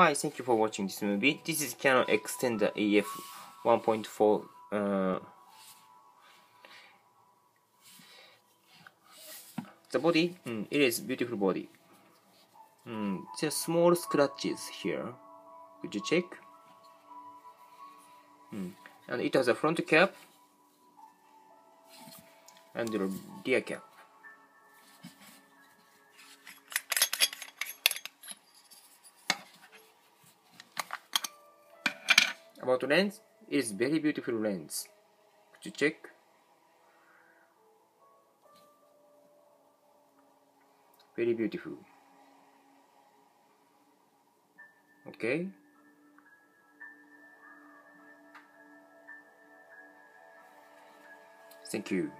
Hi, thank you for watching this movie. This is Canon Extender EF 1.4. Uh, the body, mm, it is beautiful body. Mm, small scratches here. Could you check? Mm. And it has a front cap and the rear cap. About lens, is very beautiful lens. Could you check? Very beautiful. Okay. Thank you.